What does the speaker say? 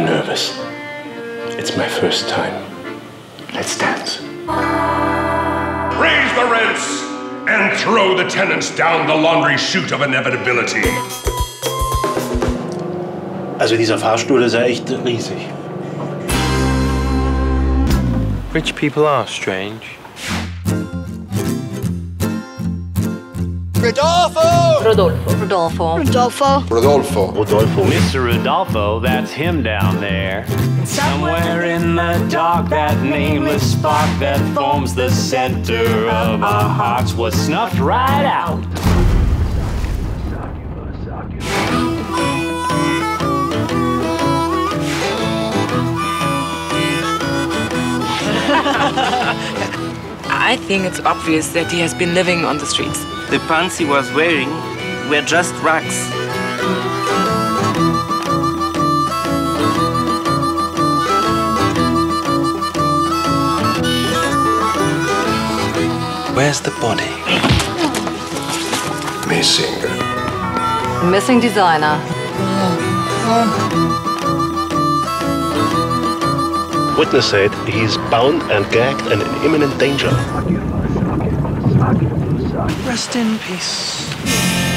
Alice. It's my first time. Let's dance. Raise the rents and throw the tenants down the laundry chute of inevitability. Also dieser Fahrstuhl ist ja echt riesig. Rich people are strange. Rudolpho! Rudolpho. Rudolpho. Rudolpho. Rudolpho. Rudolpho. Mr. Rudolpho, that's him down there. Somewhere in the dark, that nameless spark that forms the center of our hearts was snuffed right out. I think it's obvious that he has been living on the streets. The pants he was wearing were just rags. Where's the body? Missing. Missing designer. Oh, oh. Witness said he's bound and gagged and in imminent danger. Rest in peace.